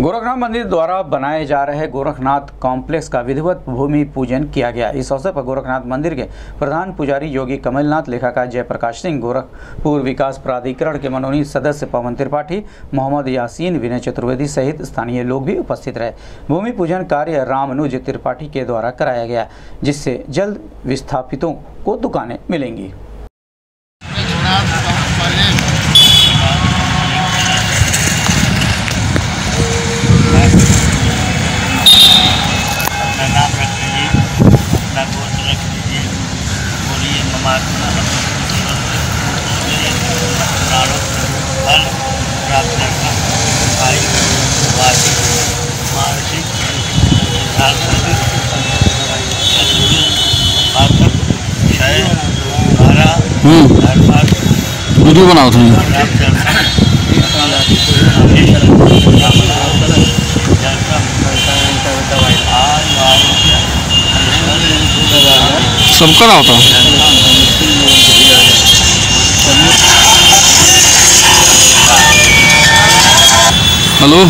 गोरखनाथ मंदिर द्वारा बनाए जा रहे गोरखनाथ कॉम्प्लेक्स का विधिवत भूमि पूजन किया गया। इस अवसर पर गोरखनाथ मंदिर के प्रधान पुजारी योगी कमलनाथ, लेखाकार जयप्रकाश सिंह गोरखपुर विकास प्राधिकरण के मनोनीत सदस्य पवन त्रिपाठी, मोहम्मद यासीन, विनय चतुर्वेदी सहित स्थानीय लोग भी उपस्थित रहे। भूमि पूजन कार्य रामनुज त्रिपाठी के द्वारा कराया गया, जिससे जल्द विस्थापितों को दुकानें मिलेंगी। वीडियो बनाओ तुम। आरोग्य सबका होता Alô?